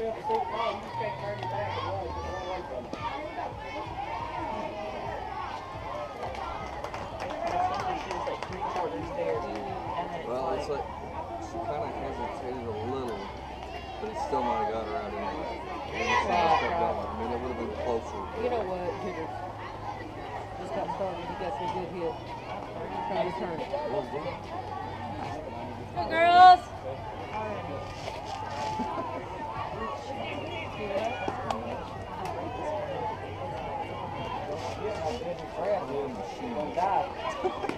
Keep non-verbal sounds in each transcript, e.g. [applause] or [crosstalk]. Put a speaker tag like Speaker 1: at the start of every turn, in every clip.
Speaker 1: Well, it's like she kind of hesitated a little, but it still might have got her out anyway. I mean, it would have been closer.
Speaker 2: You know what, hitters? Just got started. he got some good hits. Trying to turn it.
Speaker 1: Well,
Speaker 2: girls.
Speaker 1: Thank you. [laughs]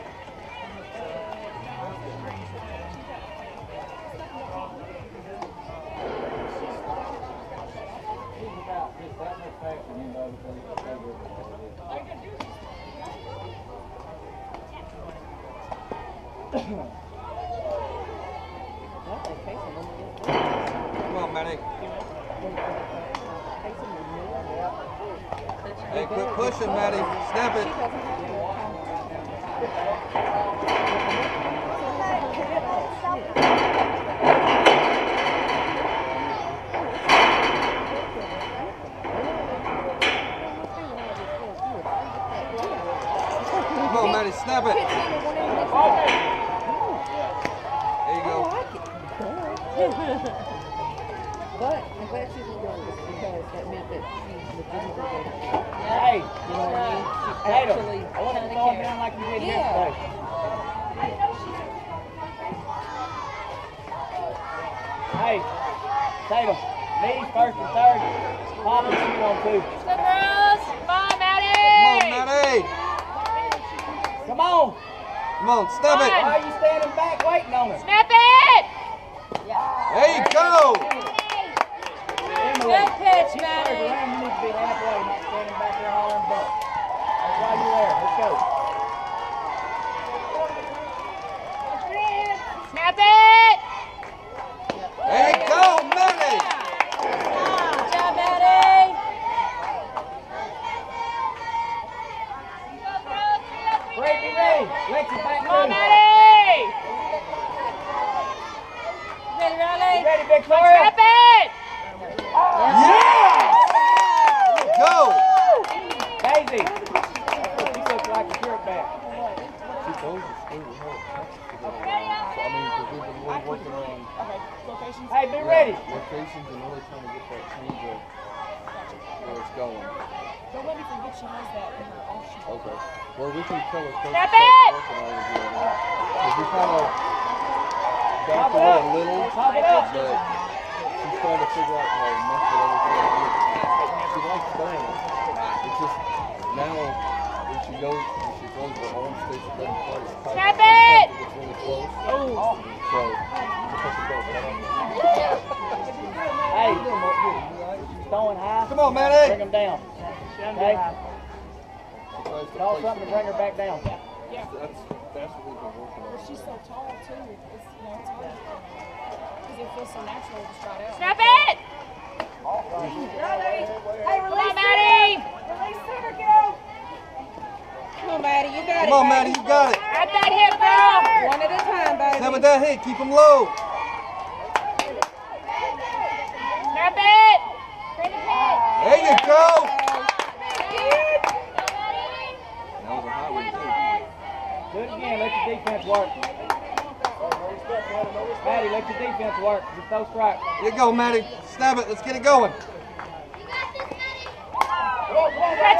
Speaker 1: go,
Speaker 3: Maddie.
Speaker 1: Snap it.
Speaker 4: Let's
Speaker 1: get
Speaker 3: it
Speaker 1: going.
Speaker 3: Catch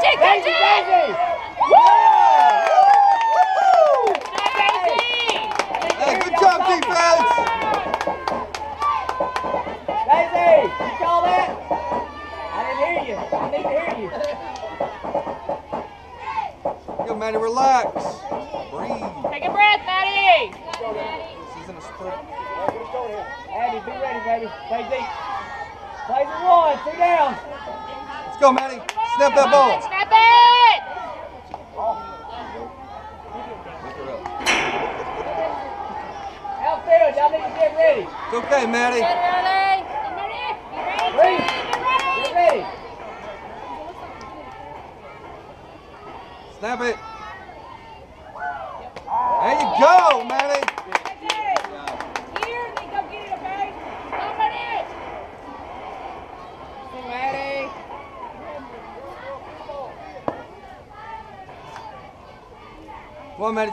Speaker 3: it, catch it! Crazy!
Speaker 1: Hey, good job, defense!
Speaker 4: Crazy! you call that? I didn't hear you. I need to hear you.
Speaker 1: Yo, Maddie, relax. Breathe.
Speaker 3: Take a breath, Maddie.
Speaker 1: This isn't a sprint over here.
Speaker 4: Abby, be ready, baby. Play deep. Play the one. Two down.
Speaker 1: Let's go, Maddie. Snap that ball.
Speaker 3: Snap it.
Speaker 4: Outfield, y'all need to get ready.
Speaker 1: It's okay, Maddie.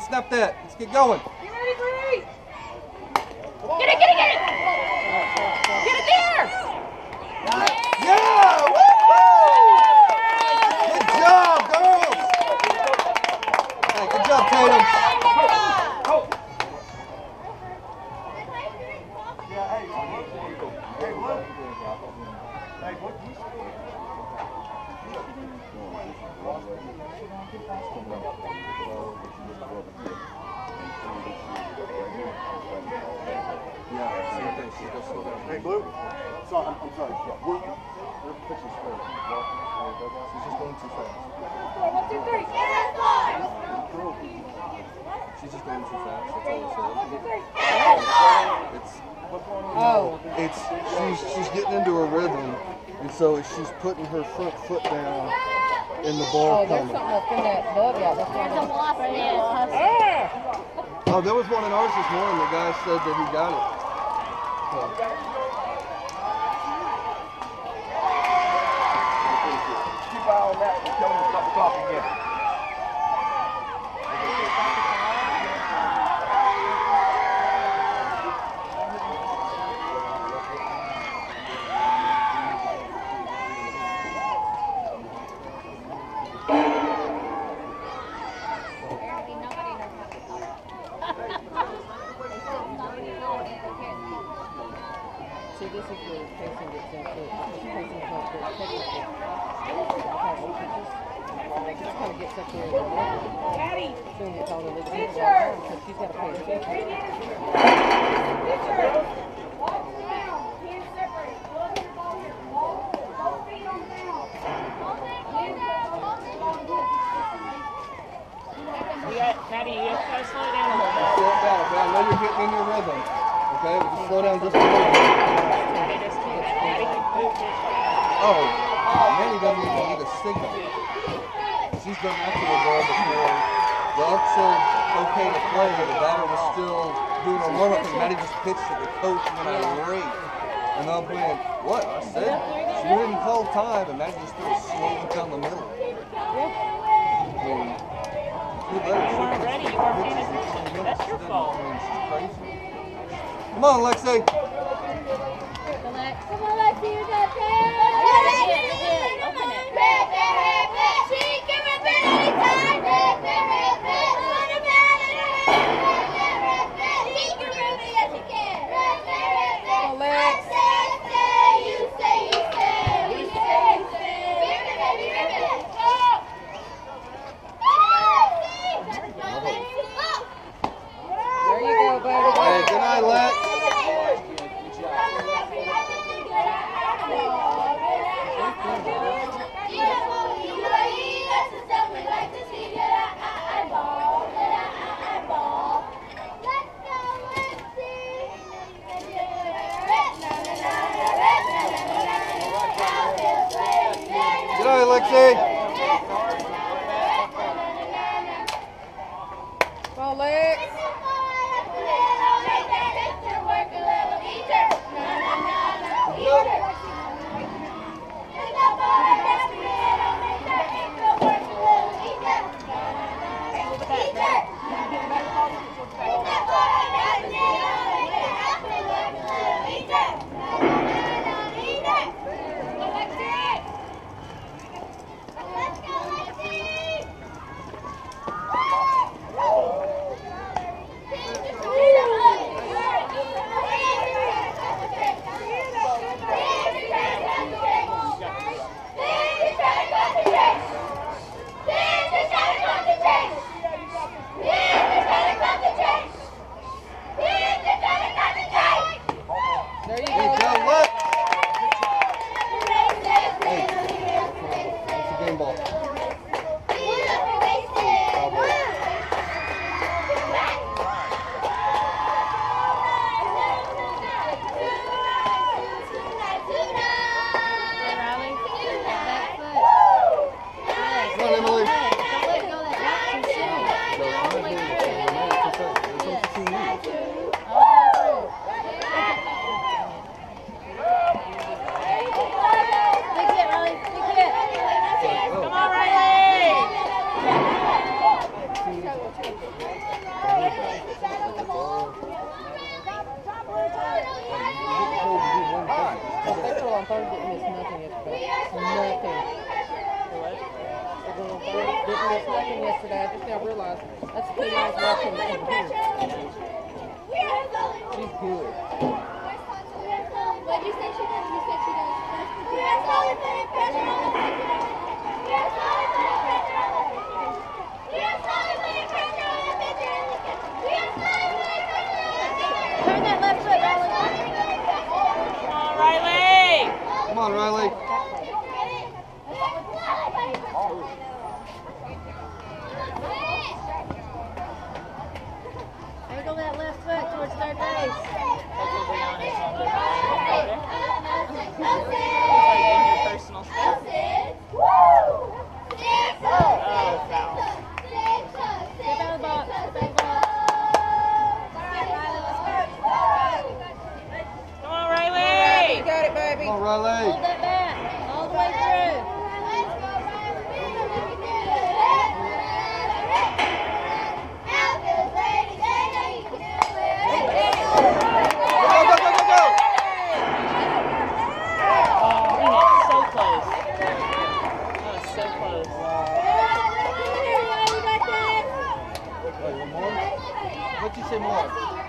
Speaker 1: Snap that. Let's get going.
Speaker 2: Wiggle that
Speaker 3: left foot towards third base.
Speaker 5: Come on, Riley.
Speaker 1: more.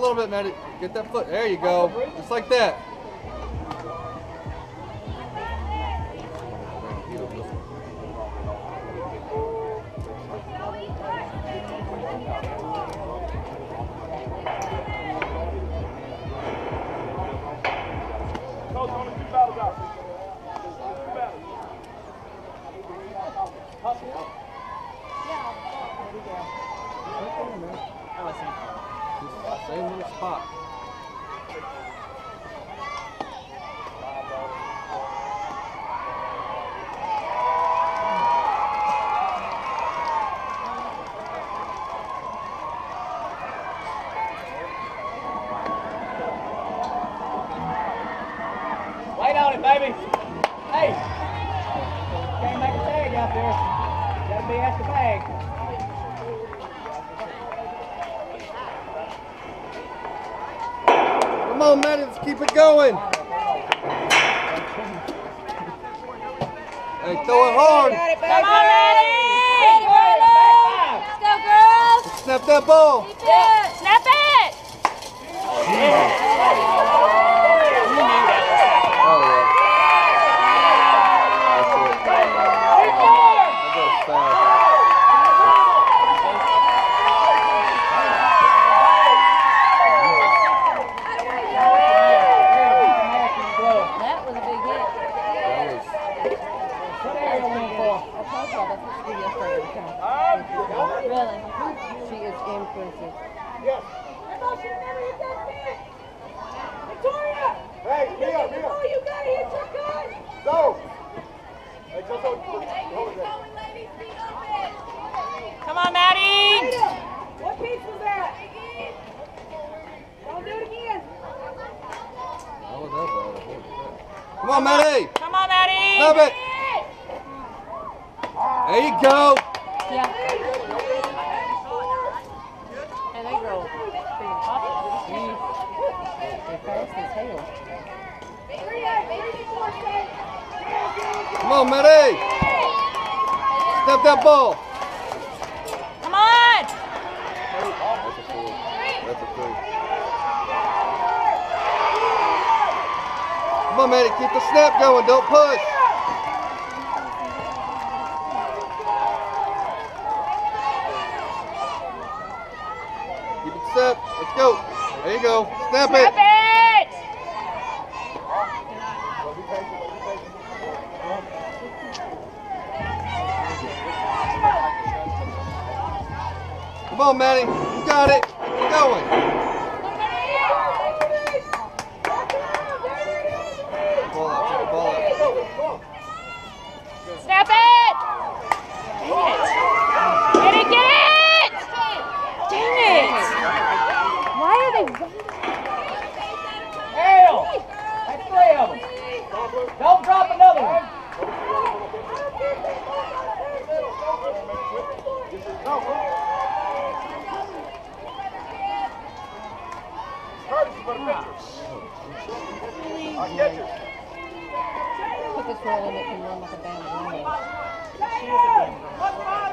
Speaker 1: little bit, Maddie. Get that foot. There you go. Just like that. Come on, Maddie.
Speaker 3: Come on, Maddie.
Speaker 1: Stop it. There you go.
Speaker 2: Yeah.
Speaker 1: Come on, Maddie. Step that ball. Maddie. Keep the snap going. Don't push. Keep it set. Let's go. There you go. Snap
Speaker 3: Snap
Speaker 1: it.
Speaker 3: it.
Speaker 1: Come on, Maddie. You got it. Keep going. Ball out. Take the ball out.
Speaker 3: Snap it. Dang it. Get it, get it. Dang it. Why are they running?
Speaker 4: Ariel! That's three of them. Don't drop another one.
Speaker 2: Put this roll in it can run like a damn runway.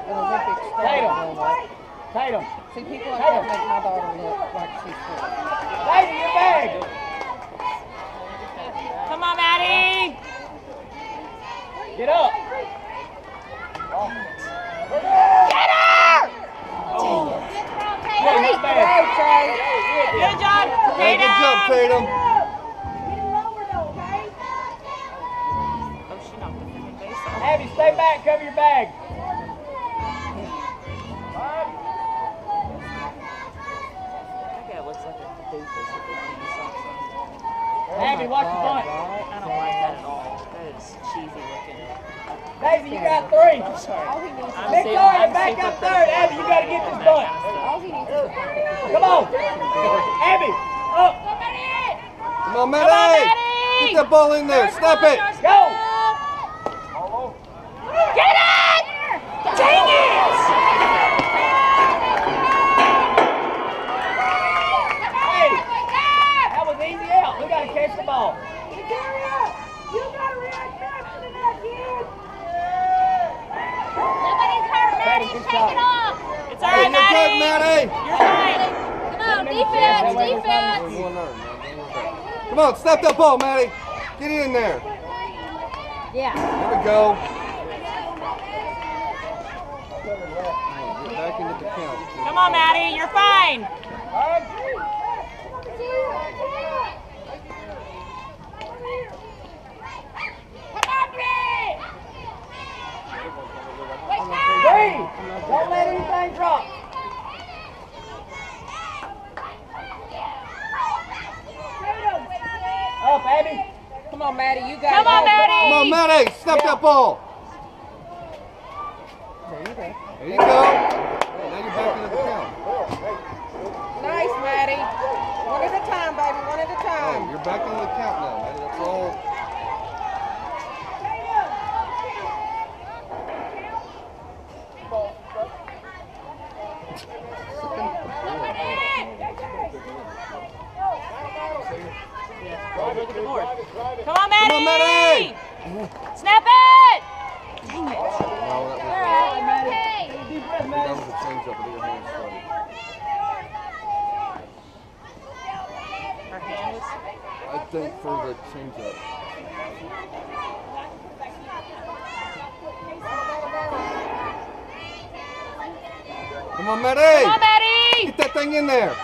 Speaker 2: An Olympic sport
Speaker 4: Tatum.
Speaker 2: runway.
Speaker 4: Tatum.
Speaker 2: See, people like that make my daughter look like she's four.
Speaker 4: Daisy, your bag.
Speaker 3: Come on, Maddie.
Speaker 4: Get up.
Speaker 3: Get her.
Speaker 4: Hey, not bad.
Speaker 3: Good job,
Speaker 1: Hey, good job,
Speaker 3: Tatum.
Speaker 1: Tatum.
Speaker 3: Oh, she knocked the freaking base off.
Speaker 4: Abby, stay back. Cover your bag.
Speaker 3: That guy looks like a doofus with his jeans socks on.
Speaker 4: Abby, watch the bunt.
Speaker 3: I don't like that at all. That is cheesy looking.
Speaker 4: Daisy, you got three.
Speaker 3: I'm sorry.
Speaker 2: All he needs is
Speaker 3: I'm
Speaker 4: Big
Speaker 3: super-
Speaker 4: Victoria, back up third. Abby, you gotta get this
Speaker 3: that
Speaker 4: bunt.
Speaker 3: kind of stuff.
Speaker 2: all he needs is a perfect
Speaker 4: Come on. Abby, up.
Speaker 1: Come on,
Speaker 3: Come on,
Speaker 1: Maddie.
Speaker 3: Maddie.
Speaker 1: Get that ball in there. Snap it.
Speaker 4: Go.
Speaker 3: Get it! Dang it!
Speaker 4: Hey, that was easy out. We gotta catch the ball.
Speaker 6: Nobody's hurt, Maddie.
Speaker 4: good
Speaker 6: Take it
Speaker 4: job.
Speaker 6: off.
Speaker 3: It's all
Speaker 1: Hey,
Speaker 3: right,
Speaker 1: you're good,
Speaker 3: Maddie.
Speaker 1: Maddie.
Speaker 3: You're fine.
Speaker 6: Come on, defense, defense.
Speaker 1: Come on, snap that ball, Maddie. Get in there.
Speaker 6: Yeah.
Speaker 1: There we go. Get back into the count.
Speaker 3: Come on, Maddie. You're fine.
Speaker 4: Three. Don't let anything drop. Up, Abby.
Speaker 2: Come on, Maddie, you got
Speaker 3: Come
Speaker 2: it.
Speaker 3: on, Maddie.
Speaker 1: Come on, Maddie. Snap that ball.
Speaker 2: There you go.
Speaker 1: There you go. Now you're back into the count.
Speaker 2: Nice, Maddie. One at a time, baby. One at a
Speaker 1: Hey,
Speaker 2: time.
Speaker 1: you're back into the count now, Maddie. That's all.
Speaker 3: Look at the board. Come on,
Speaker 1: Come
Speaker 3: Maddie.
Speaker 1: on, Maddie.
Speaker 3: Snap it. Dang it.
Speaker 1: No, that was,
Speaker 6: Hey.
Speaker 1: that was a change up. I think your hand started.
Speaker 3: Her hand was.
Speaker 1: I think for the change up. Come on, Maddie.
Speaker 3: Come on, Maddie.
Speaker 1: Get that thing in there.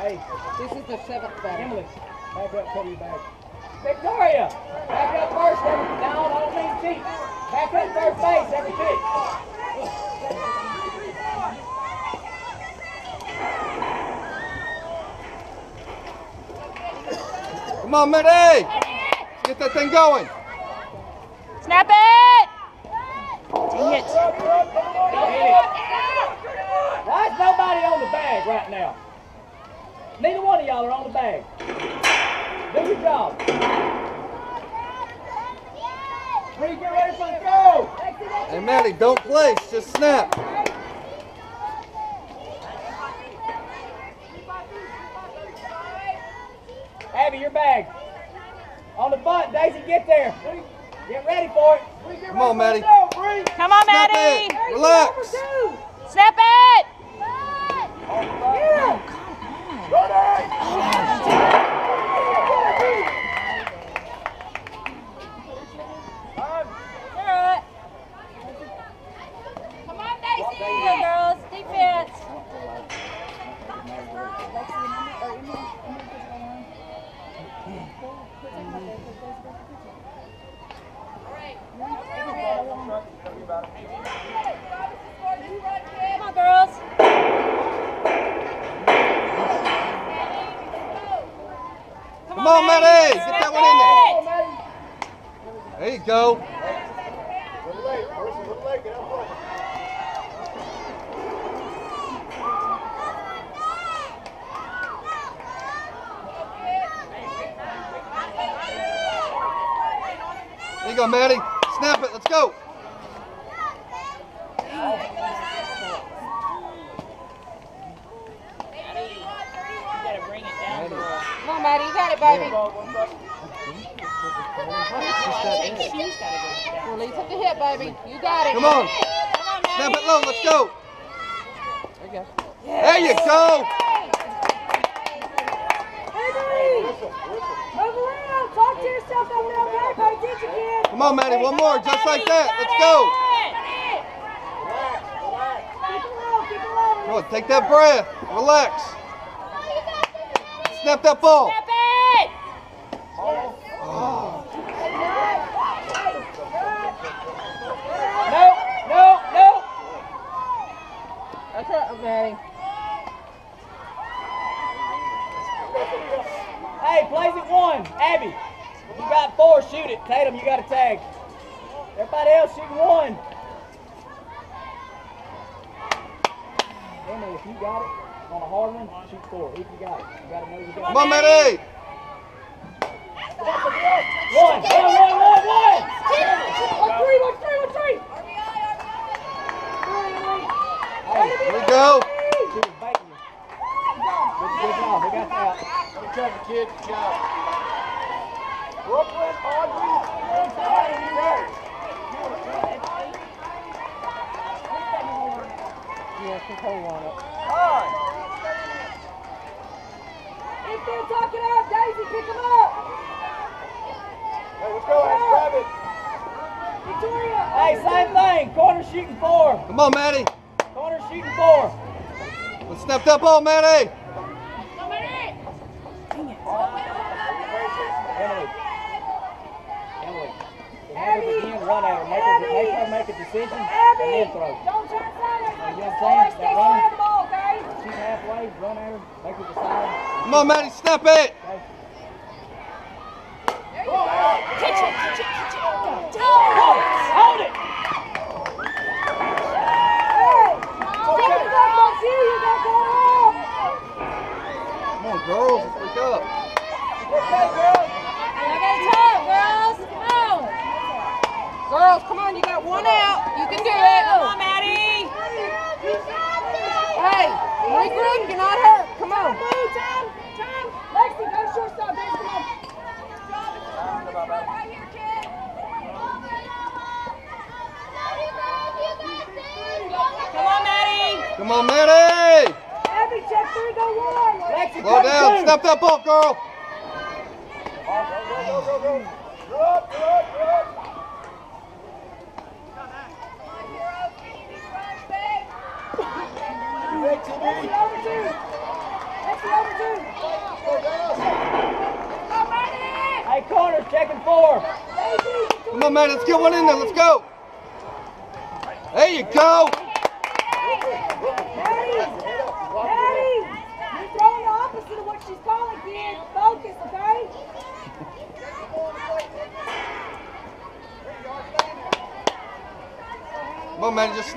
Speaker 4: Hey,
Speaker 2: This is the seventh battle.
Speaker 4: Emily, back up, cover your bag. Victoria. Back up first. and down on the seat. Back up third base every pitch.
Speaker 1: Come on, Minnie! Get that thing going!
Speaker 3: Snap it! Dang it.
Speaker 4: Why is nobody on the bag right now? Neither one of y'all are on the bag. Do your job. Bree, get ready for the go.
Speaker 7: Hey, Maddie, don't place. Just snap.
Speaker 4: Abby, your bag. On the butt, Daisy, get there. Get ready for it.
Speaker 7: Come on, Maddie.
Speaker 4: Go,
Speaker 6: Come on,
Speaker 7: Snap
Speaker 6: Maddie.
Speaker 7: it. Relax.
Speaker 6: Snap it. Alright. Oh, Come on, Daisy. Go, girls. Defense. Come on, girls.
Speaker 7: Come on, Maddie. Get that one in there. There you go.
Speaker 8: Little late, Marissa, little late, get out front.
Speaker 7: There you go, Maddie. Snap it. Let's go.
Speaker 2: Come on, Maddie, you got it, baby. Release at the hip, baby. You got it.
Speaker 7: Come on. Snap it low. Let's go.
Speaker 2: There you go.
Speaker 7: There you go. Come on, Maddie. One more. Just like that. Let's go. Come on. Take that breath. Relax. Snap that ball.
Speaker 6: Snap it.
Speaker 4: No, no, no.
Speaker 2: That's right, Maddie.
Speaker 4: Hey, plays it one. Abby, you got four. Shoot it. Tatum, you got a tag. Everybody else shooting one. Emily, if you got it on a hard one, shoot four. If you got it, you got to know you got
Speaker 7: Come on, Maddie.
Speaker 4: One, one, one, one, one.
Speaker 2: One, three, one, three, one, three.
Speaker 4: Hey,
Speaker 7: There we go.
Speaker 4: she was baiting you. Good, good job. We got that.
Speaker 8: Good job, kid, good job.
Speaker 7: Come on, Maddie.
Speaker 4: Corner shooting four.
Speaker 7: Let's snap that ball, Maddie.
Speaker 4: Emily. Emily. Remember again, run at her. Make her, make her make a decision and then throw.
Speaker 9: Don't turn side.
Speaker 4: You know what I'm saying?
Speaker 9: Stay
Speaker 4: That
Speaker 9: away
Speaker 4: running.
Speaker 9: from the ball, okay?
Speaker 4: Shoot halfway, run at her, make her decide.
Speaker 7: Come on, Maddie. Snap it.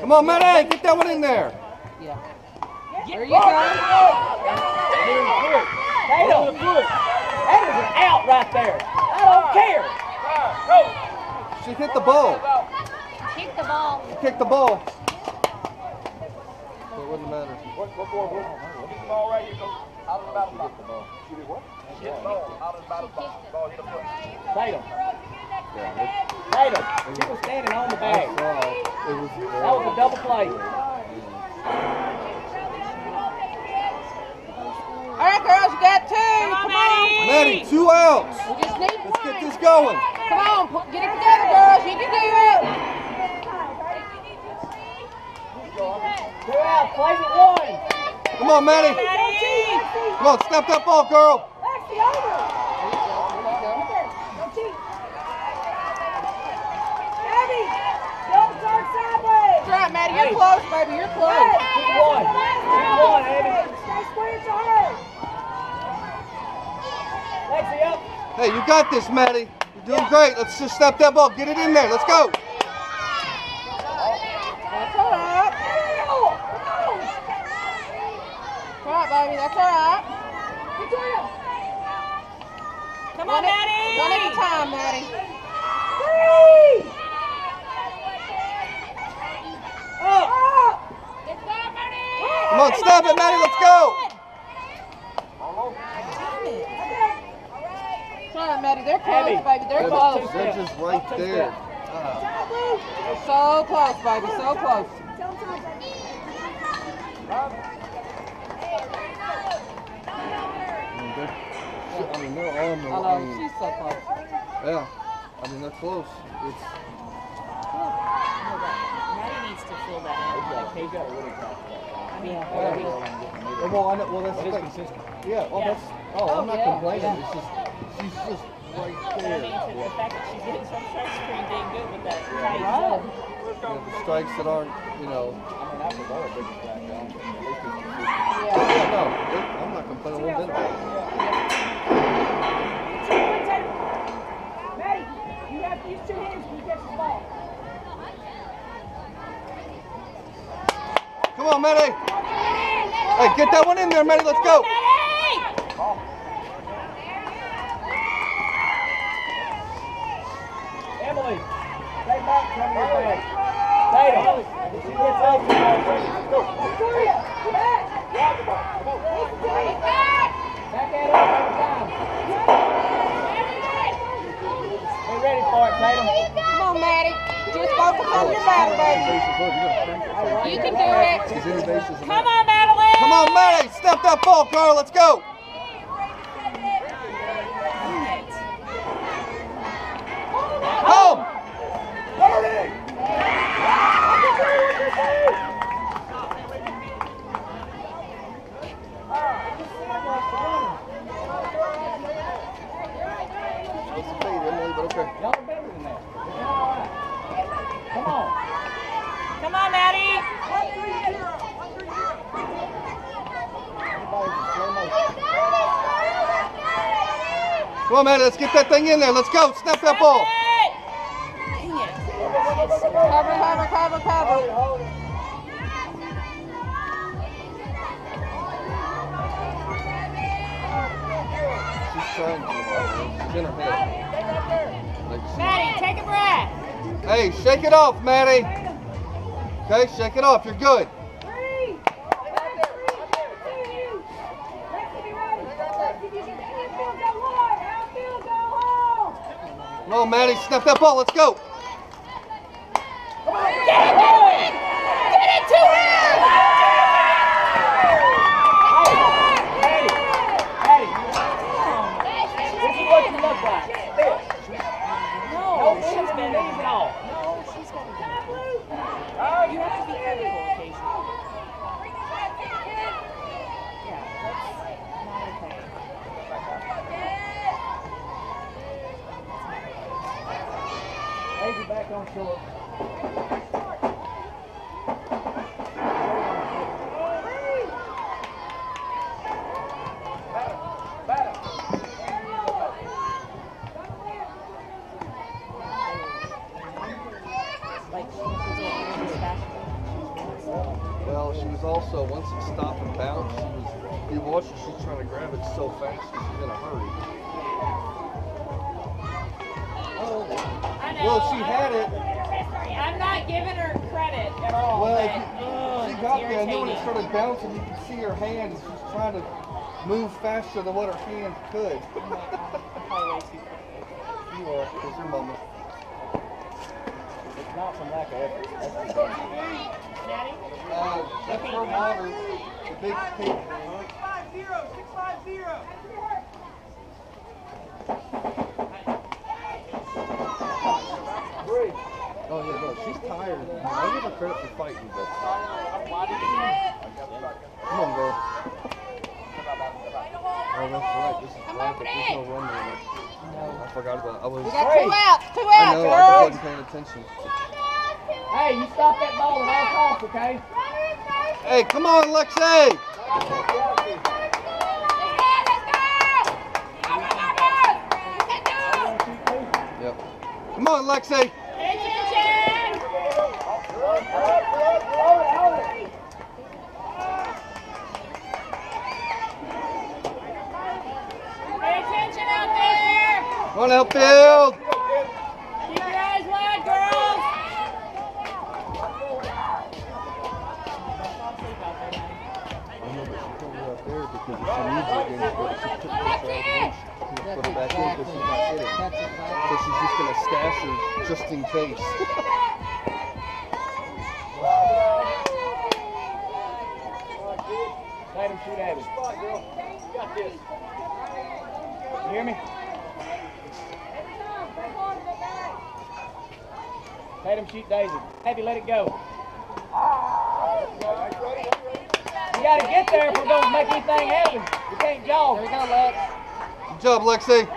Speaker 7: Come on,
Speaker 6: Maddie,
Speaker 7: get
Speaker 4: that
Speaker 1: one in there.
Speaker 2: Yeah. There you go.
Speaker 4: Tatum. That is an out right there. I don't care.
Speaker 1: She hit the ball.
Speaker 6: Kick the ball.
Speaker 1: Kick the ball. So it wouldn't matter.
Speaker 8: What, what, what, what? Hit the ball right here, coach. Out of the battle box. She did what? Hit the ball out of the battle box. Ball hit the foot.
Speaker 4: Tatum. Tatum. He was standing on the bag. That was a double play.
Speaker 2: All right, girls, you got two. Come on.
Speaker 1: Maddie, two outs.
Speaker 2: We just need
Speaker 1: Let's get this going.
Speaker 2: Come on, put- get it together, girls. You can do it.
Speaker 4: Two outs. Plays at one.
Speaker 1: Come on, Maddie.
Speaker 7: Don't.
Speaker 1: Come on, snap that ball, girl.
Speaker 7: Lexi, over. Don't cheat. Abby, don't start sideways.
Speaker 2: That's right, Maddie. You're close, baby. You're close.
Speaker 4: Two one. Two one, Abby.
Speaker 7: Stay square to her.
Speaker 4: Lexi up.
Speaker 1: Hey, you got this, Maddie. You're doing great. Let's just snap that ball. Get it in there. Let's go.
Speaker 2: That's all right. All right, baby. That's all right.
Speaker 7: Come
Speaker 2: One at, one at a time, Maddie.
Speaker 7: Three.
Speaker 4: Up.
Speaker 1: Come on, snap it, Maddie. Let's go.
Speaker 2: That's Maddie. They're close,
Speaker 4: Abby.
Speaker 2: baby. They're close.
Speaker 1: They're just right there.
Speaker 2: They're so close, baby. So close.
Speaker 1: I mean, they're, I mean, they're on the
Speaker 2: I know. She's so close.
Speaker 1: Yeah. I mean, they're close. It's,
Speaker 10: Maddie needs to fill that in.
Speaker 4: He's got really tough.
Speaker 10: I mean,
Speaker 1: Oh, well, I know, well, that's the thing. Yeah, well,
Speaker 10: Yeah.
Speaker 1: that's, oh, I'm oh, not
Speaker 2: yeah,
Speaker 1: complaining. It's just, she's just right
Speaker 10: but I mean,
Speaker 1: there.
Speaker 10: the fact that she's getting some strikes pretty dang good with that tight
Speaker 2: Right.
Speaker 1: You know, the strikes that aren't, you know,
Speaker 4: I mean, that was our biggest strike down. At least he's consistent.
Speaker 1: yeah, no, it- I'm not complaining one bit about it.
Speaker 7: Maddie, you have to use two hands when you catch the ball.
Speaker 1: Come on, Maddie. Hey, get that one in there, Maddie. Let's go.
Speaker 4: Emily, stay back from your bag. If she gets know, go.
Speaker 7: Victoria, back.
Speaker 4: Back at her every time. Be ready for it, Tatum.
Speaker 2: Come on, Maddie. Just focus on your battle, baby. You can do it.
Speaker 10: Come on, Madeline!
Speaker 1: Come on, Maddie. Snap that ball, girl. Let's go. Home. It's a fade, Emily, but okay.
Speaker 4: Y'all are better than that. You're all right. Come on.
Speaker 10: Come on, Maddie!
Speaker 4: Everybody's in slow motion.
Speaker 1: Come on, Maddie. Let's get that thing in there. Let's go. Snap that ball.
Speaker 2: Cover, cover, cover, cover.
Speaker 1: She's trying to. She's in her head.
Speaker 10: Maddie, take a breath!
Speaker 1: Hey, shake it off, Maddie. Okay, shake it off. You're good.
Speaker 7: Three. Lexi, be ready. Lexi, you can outfield, go hard. Outfield, go home.
Speaker 1: Come on, Maddie. Snap that ball. Let's go.
Speaker 4: Hey,
Speaker 1: closer to what her hands could. [laughs] you are, because your mama.
Speaker 4: It's not from lack of effort. That's her
Speaker 1: uh, monitor, the big pig. Oh yeah, no, she's tired. I give her credit for but I was.
Speaker 2: You got two outs, two outs,
Speaker 1: I know,
Speaker 2: girls.
Speaker 1: I wasn't paying attention.
Speaker 4: Hey, you stop that ball at all costs, okay?
Speaker 1: Hey, come on, Lexi! Come on, Lexi! Come on, outfield.
Speaker 10: Keep your eyes wide, girls.
Speaker 1: So she's just gonna stash her just in case.
Speaker 4: Let him shoot at him. You hear me? let him shoot
Speaker 7: Daisy.
Speaker 4: Have you
Speaker 2: let it
Speaker 1: go.
Speaker 7: You got to get there if we're going to
Speaker 2: make anything happen. We
Speaker 1: can't jog.
Speaker 2: There you
Speaker 1: go,
Speaker 2: Lex.
Speaker 6: Good job,
Speaker 2: Lexi.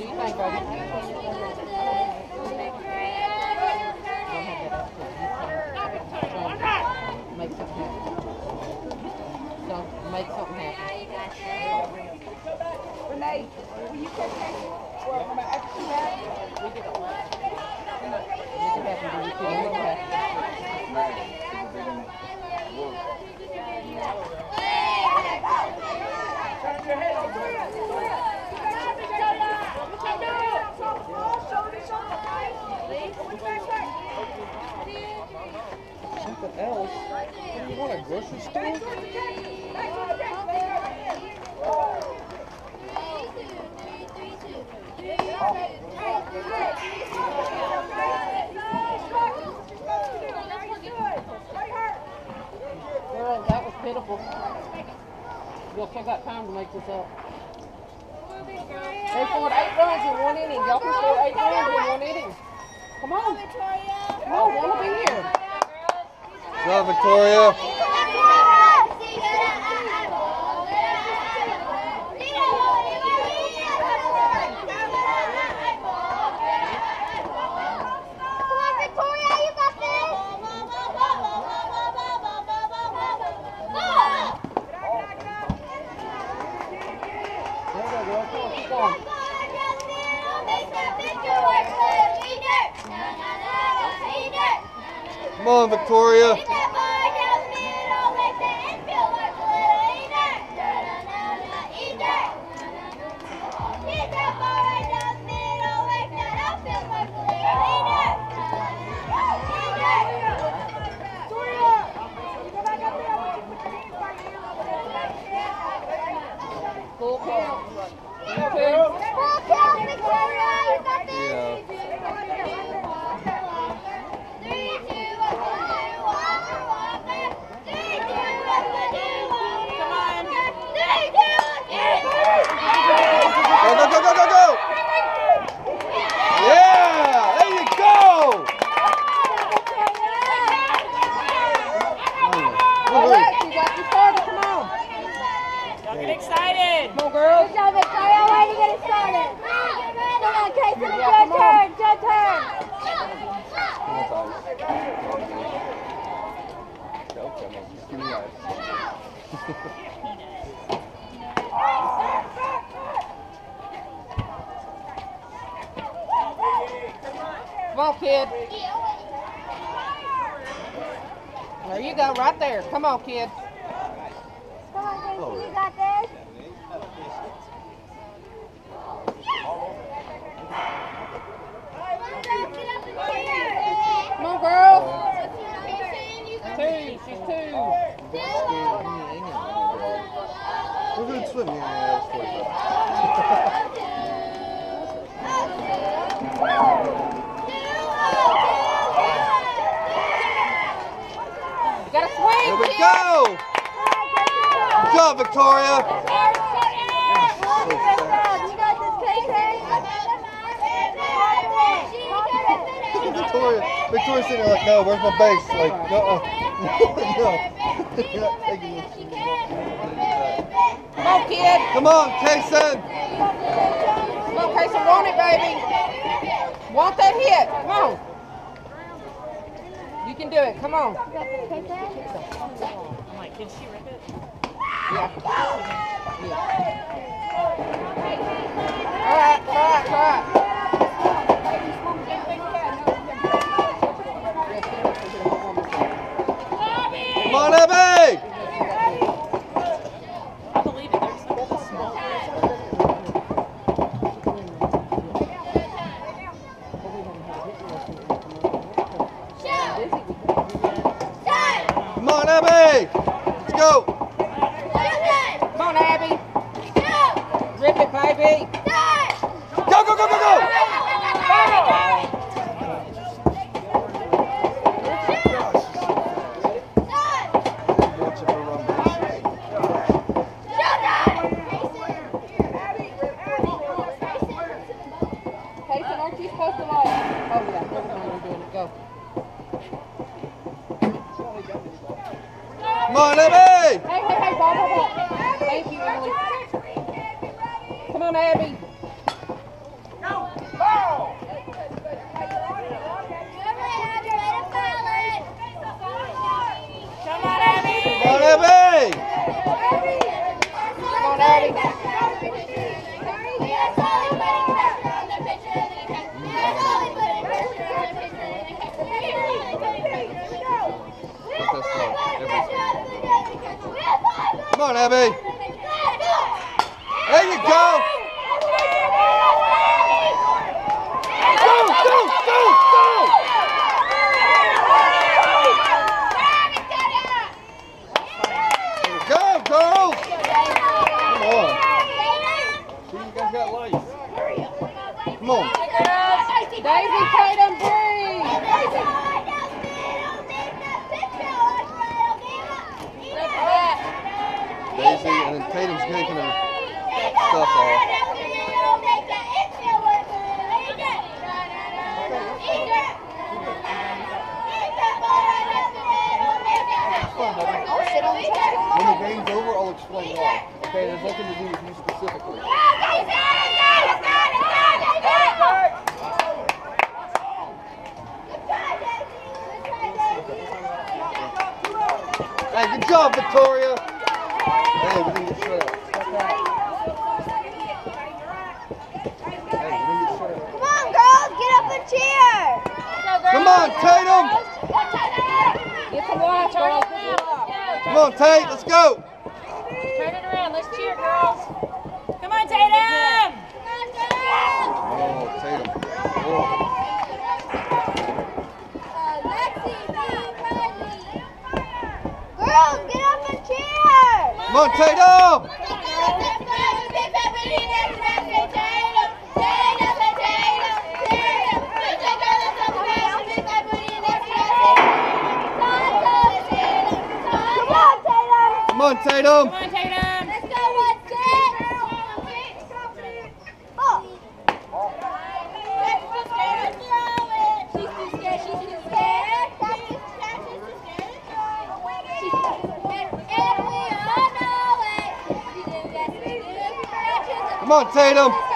Speaker 2: do you
Speaker 1: think? Good job, Victoria. Hey, we.
Speaker 11: Come on, girls, get up and cheer.
Speaker 1: Come on, Tatum.
Speaker 2: Get the watch.
Speaker 1: Come on, Tate, let's go.
Speaker 7: Montado! Montado! Come on, Tatum.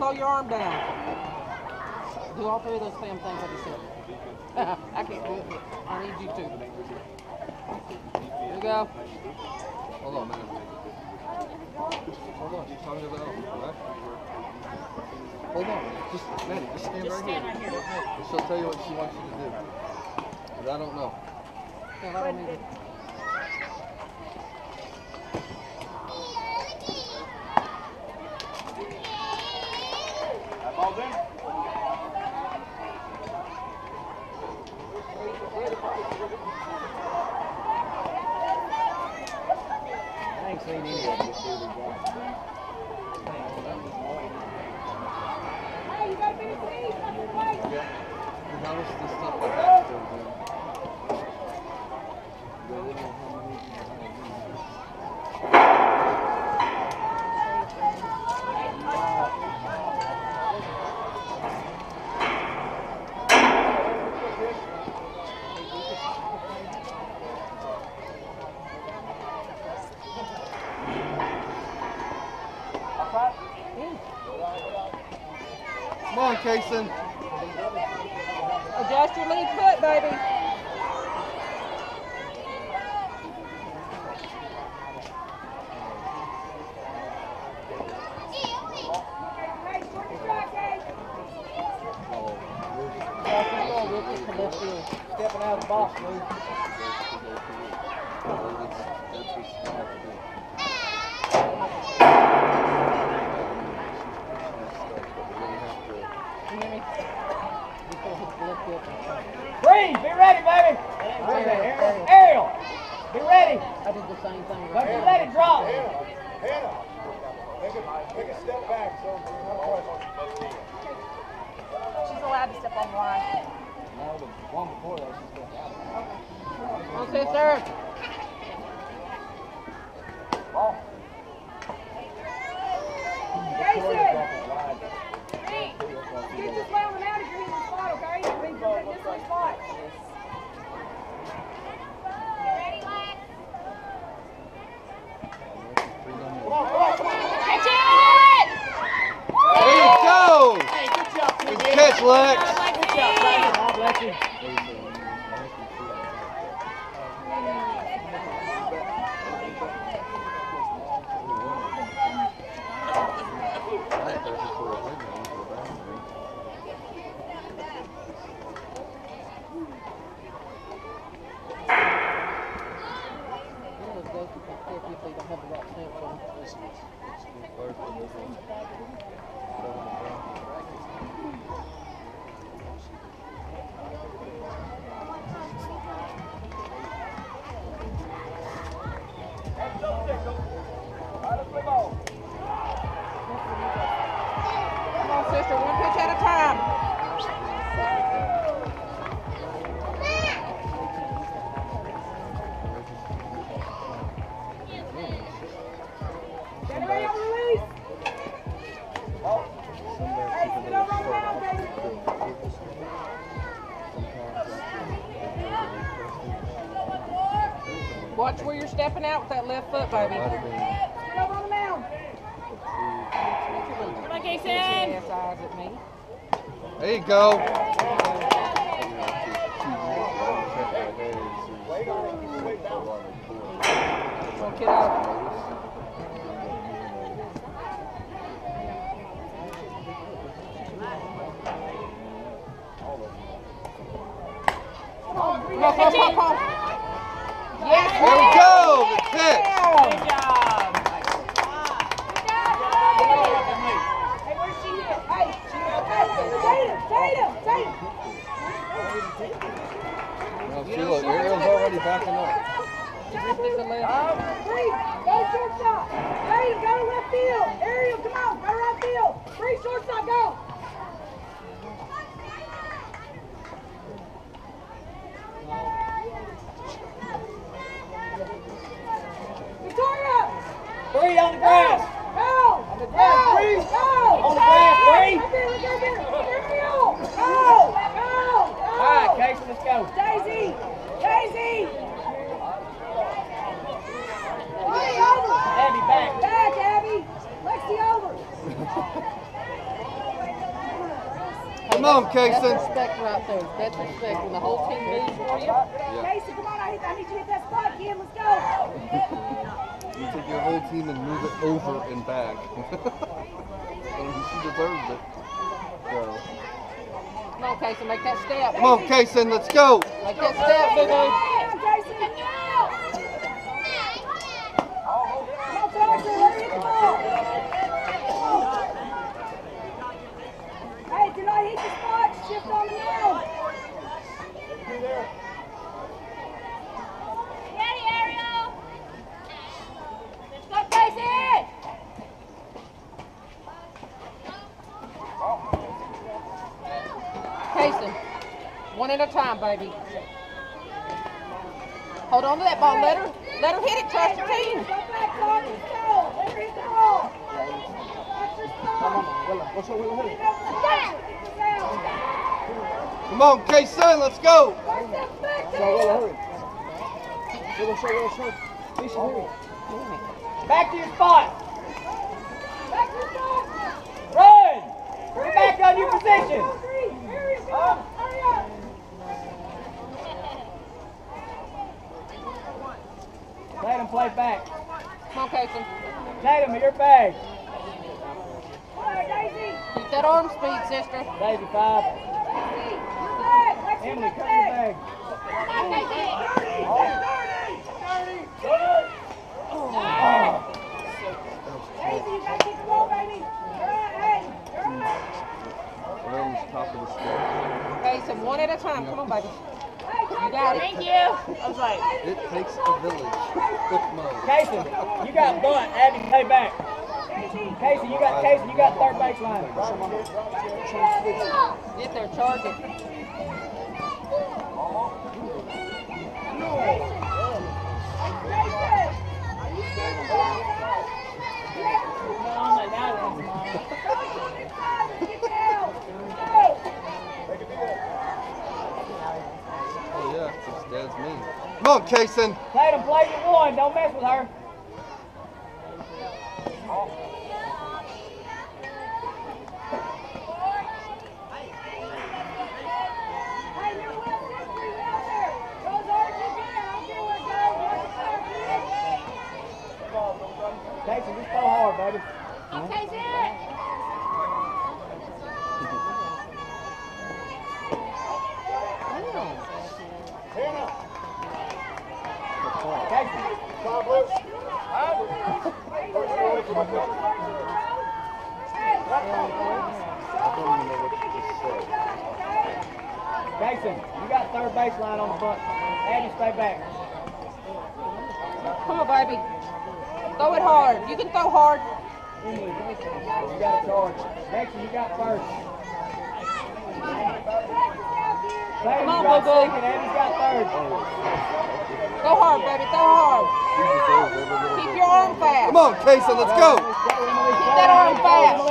Speaker 2: slow your arm down. Do all three of those damn things I you said. [laughs] I can't do it. I need you to. Here we go.
Speaker 1: Hold on man. Hold on, talking about? Hold on. Just, man, just stand
Speaker 7: just
Speaker 1: right
Speaker 7: stand
Speaker 1: here.
Speaker 7: Right here.
Speaker 1: She'll tell you what she wants you to do. But I don't know.
Speaker 2: Yeah, I
Speaker 4: don't you let it drop.
Speaker 8: Hannah, take a, take a step back, so no question.
Speaker 10: She's allowed to step on the line.
Speaker 4: No, the one before that, she stepped out.
Speaker 2: Come on, sister.
Speaker 7: Jason! Get this lemon out if you're hitting the spot, okay? This spot.
Speaker 3: Catch it!
Speaker 1: There you go. Good catch, Lex.
Speaker 4: God bless.
Speaker 2: That left foot, baby.
Speaker 7: Get over on the mound.
Speaker 3: Come on,
Speaker 2: Bitch
Speaker 3: Kason.
Speaker 2: eyes at me.
Speaker 1: There you go.
Speaker 2: Come on, kiddo. Come come come. Yes,
Speaker 1: There we go. Good.
Speaker 3: Job.
Speaker 7: Hey, where's she at? Hey, she hey, Tatum, Tatum, Tatum.
Speaker 1: Now, see, look, Ariel's already backing up.
Speaker 7: Go shortstop. Tatum, go left field. Ariel, come on, go right field. Bree, shortstop, go. Victoria,
Speaker 4: Bree on the grass.
Speaker 7: go.
Speaker 4: On the grass,
Speaker 7: Go,
Speaker 4: Bree.
Speaker 7: Go.
Speaker 4: On the grass, Bree.
Speaker 7: Go, Billy, go, Billy. Ariel, go, go, go.
Speaker 4: All right, Casey, let's go.
Speaker 7: Daisy! Daisy! Hey, over!
Speaker 4: Abby, back.
Speaker 7: Back, Abby! Lexi, over!
Speaker 1: Come on,
Speaker 2: That's
Speaker 1: Kaysen.
Speaker 2: respect right there. That's respect. When the whole team moves for you,
Speaker 7: Casey, come on, I, hit, I need you to hit that spot again. Let's go!
Speaker 1: You take your whole team and move it over and back. [laughs] and she deserves it. So.
Speaker 2: come on, Casey, make that step.
Speaker 1: Come on, Kaysen, let's go.
Speaker 2: Make that step, boo boo.
Speaker 7: Come on, Jason! Come on, Thompson, let her hit the ball! Hey, do not hit the spot, shift on the mound!
Speaker 6: Ready, Ariel? Let's go, Casey!
Speaker 2: Casey, one at a time, baby. Hold on to that ball. Let her, let her hit it. Trust your team.
Speaker 7: Go back, Clark, let's go! Let her hit the ball! That's your spot!
Speaker 4: What's up, Willow?
Speaker 7: Hit it over the top. Hit the mound.
Speaker 1: Come on, Kaysen, let's go.
Speaker 7: Back,
Speaker 4: Show Willow,
Speaker 7: Tatum.
Speaker 4: hurry. Willow, show Willow, show. Lisa, hurry. Back to your spot.
Speaker 7: Back to the top.
Speaker 4: Run. Get back on your position.
Speaker 7: Huh? Hurry up.
Speaker 4: Tatum, play back.
Speaker 2: Come on, Casey.
Speaker 4: Tatum, your bag.
Speaker 7: Hey, Daisy.
Speaker 2: Keep that arm speed, sister.
Speaker 4: Daisy, five.
Speaker 7: Hey, let's
Speaker 4: Emily,
Speaker 7: what's
Speaker 4: cut your
Speaker 7: bag.
Speaker 4: bag.
Speaker 7: Daisy, you gotta keep the ball, baby. You're right, hey. You're right.
Speaker 1: Rose, top of the stairs.
Speaker 2: Casey, one at a time. Come on, baby.
Speaker 7: Hey,
Speaker 2: You got it.
Speaker 3: Thank you. I was like,
Speaker 1: It takes a village.
Speaker 4: Casey, you got bunt. Abby, play back. Casey, you got Casey, you got third baseline.
Speaker 2: Get there, charge it.
Speaker 1: Come on.
Speaker 4: Tatum, play your one. Don't mess with her. Casey, just go hard, baby.
Speaker 6: Okay, Zach.
Speaker 4: Casey. Jason, you got third baseline on the bunt. Abby, stay back.
Speaker 2: Come on, baby. Throw it hard. You can throw hard.
Speaker 4: Emily, you got a charge. Jackson, you got first. Come
Speaker 2: on, Boo-Boo.
Speaker 4: second. Abby's got third.
Speaker 2: Go hard, baby. Throw hard. Keep your arm fast.
Speaker 1: Come on, Kason, let's go.
Speaker 2: Keep that arm fast.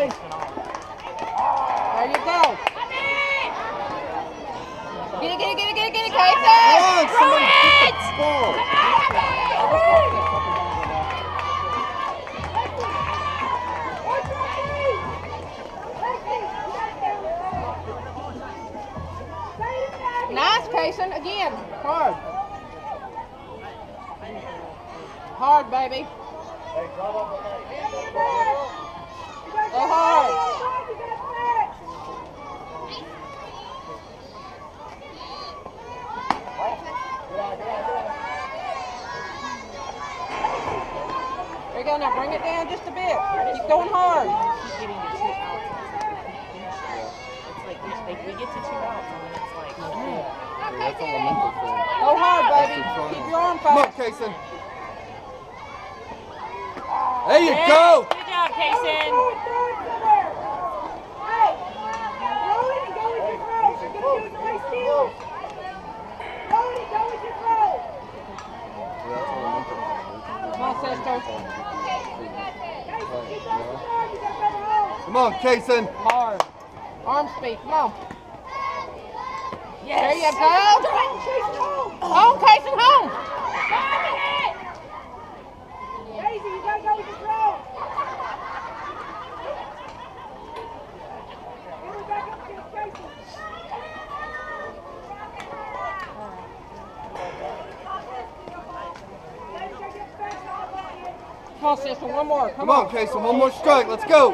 Speaker 2: More. Come,
Speaker 1: Come on, Kason. One more strike. Let's go.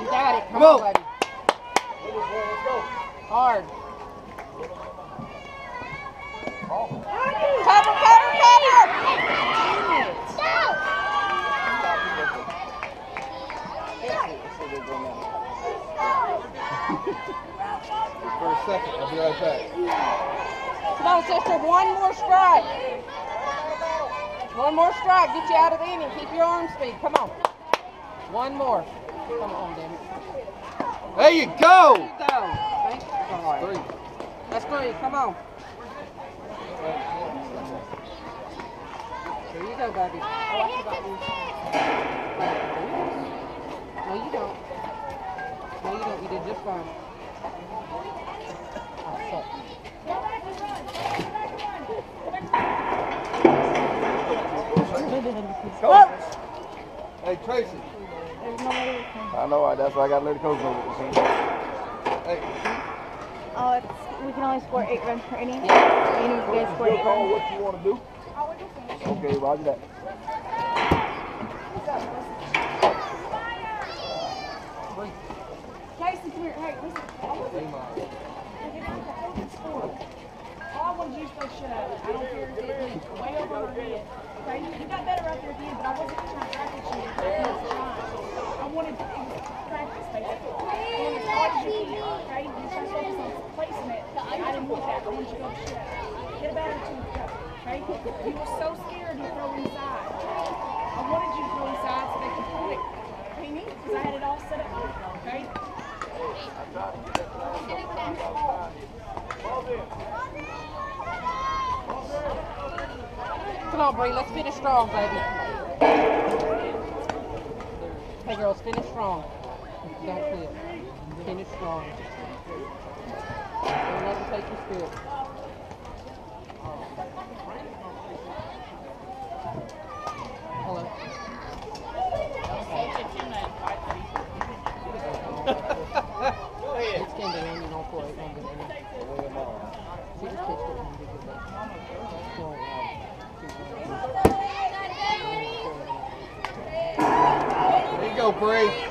Speaker 2: You got it. Come,
Speaker 1: Come on.
Speaker 2: on, baby. Hard. Cover, cover, cover.
Speaker 1: For a second. I'll be right back.
Speaker 2: Come on, sister. One more strike. One. Get you out of the inning. Keep your arm speed. Come on. One more. Come on, damn it.
Speaker 1: There you go.
Speaker 2: There you go. Thank God.
Speaker 1: Three.
Speaker 2: That's three. Come on. There you go, baby. Oh, I forgot these. No, you don't. No, you don't. You did just fine. I suck.
Speaker 1: Go. Hey, Tracy.
Speaker 8: I know, that's why I gotta let the coach know.
Speaker 1: Hey,
Speaker 6: Oh, it's, we can only score eight runs per inning.
Speaker 2: Yeah.
Speaker 6: And you guys score eight runs.
Speaker 8: what you wanna do. Okay, roger that.
Speaker 7: Casey, come here. Hey, listen. I wasn't. I wasn't scored. All I wanted you to shut up. I don't care if it is way over her head. Okay, you got better out there at the end, but I wasn't trying to practice you. I was trying. I wanted it was practice, basically. I wanted to hard as you can, okay? You're trying to focus on placing it. I didn't want that. I want you to go shut. Get a better two go. Okay? You were so scared to throw inside. I wanted you to throw inside so they could put it. Pay me, because I had it all set up for you, okay?
Speaker 2: Come on, Bree. Let's finish strong, baby. Hey, girls, finish strong. Don't. Finish strong. Don't let them take your spirit. Hello. It's going to end, you know, for it. Don't get it. She just pitched it and did good. Well, um,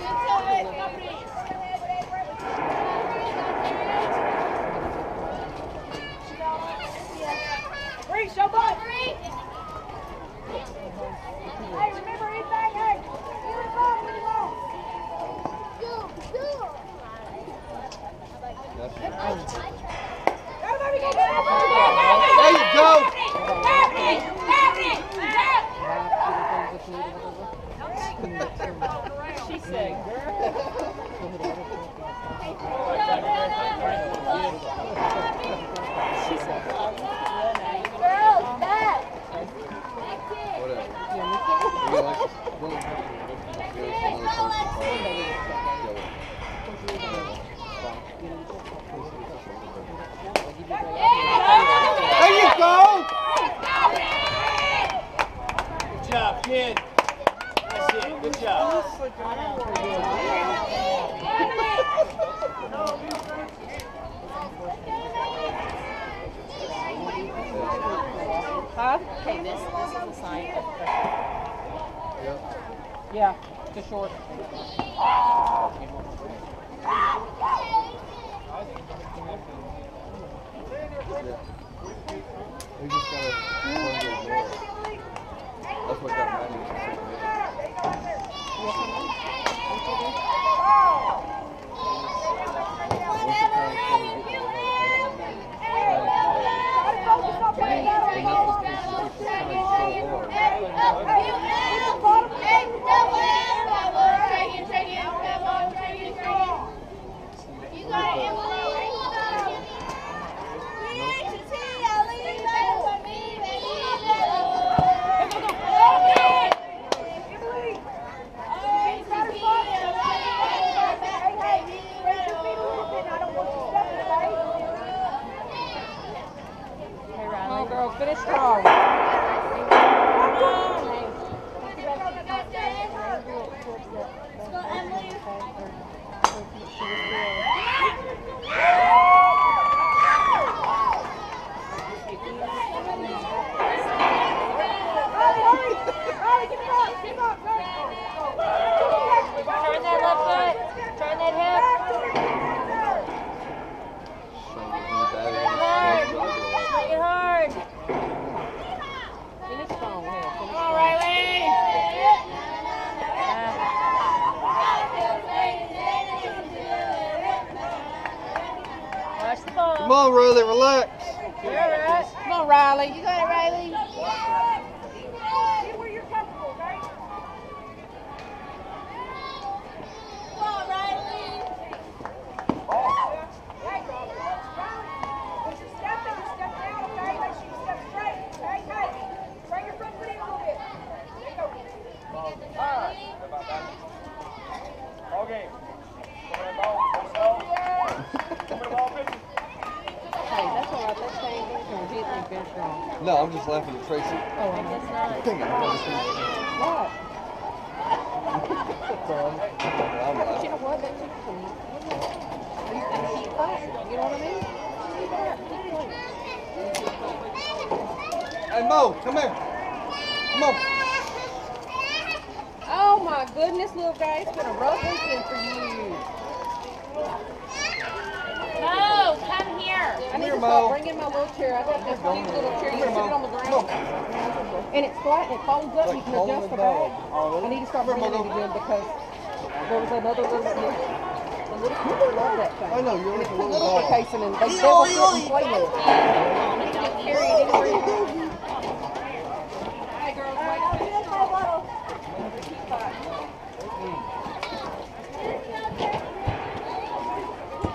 Speaker 1: Tracy.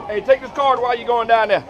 Speaker 8: Hey, take this card while you're going down there.